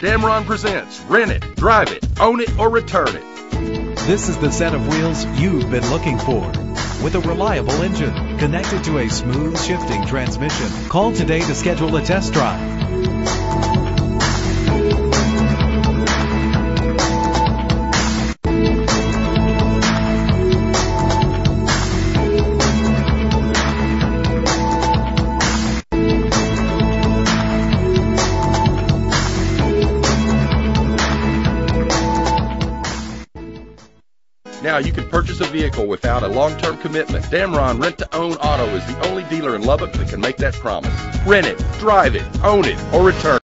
Damron presents Rent It, Drive It, Own It, or Return It. This is the set of wheels you've been looking for. With a reliable engine connected to a smooth shifting transmission. Call today to schedule a test drive. Now you can purchase a vehicle without a long-term commitment. Damron Rent to Own Auto is the only dealer in Lubbock that can make that promise. Rent it, drive it, own it, or return.